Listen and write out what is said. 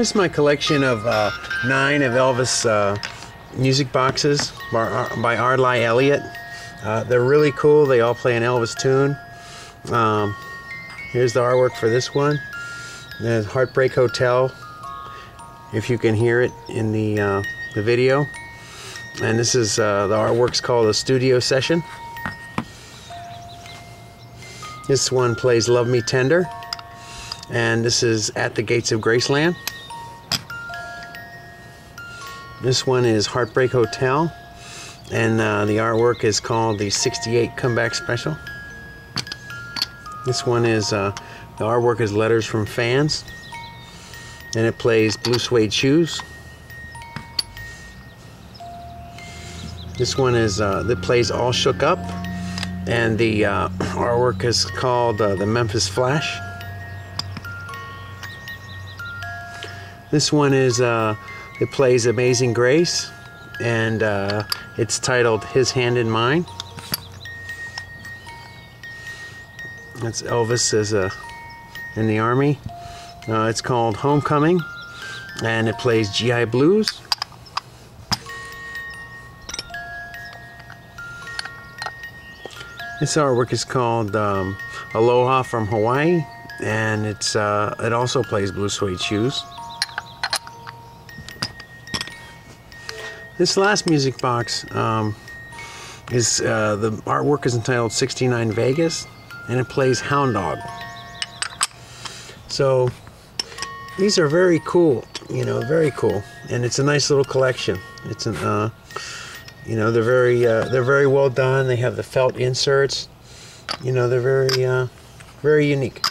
Here's my collection of uh, nine of Elvis uh, music boxes by, Ardleigh Elliott. Uh, they're really cool. They all play an Elvis tune. Um, here's the artwork for this one. The Heartbreak Hotel, if you can hear it in the, uh, the video. And this is uh, the artwork's called a studio session. This one plays Love Me Tender. And this is At the Gates of Graceland. This one is Heartbreak Hotel. And uh, the artwork is called the 68 Comeback Special. This one is, uh, the artwork is Letters from Fans. And it plays Blue Suede Shoes. This one is, uh, that plays All Shook Up. And the uh, artwork is called uh, the Memphis Flash. This one is, uh, it plays Amazing Grace. And uh, it's titled His Hand in Mine. That's Elvis as a in the army. Uh, it's called Homecoming, and it plays GI Blues. This artwork is called um, Aloha from Hawaii, and it's uh, it also plays Blue Suede Shoes. This last music box um, is uh, the artwork is entitled 69 Vegas, and it plays Hound Dog. So these are very cool, you know, very cool, and it's a nice little collection. It's an, uh, you know, they're very, uh, they're very well done. They have the felt inserts, you know, they're very, uh, very unique.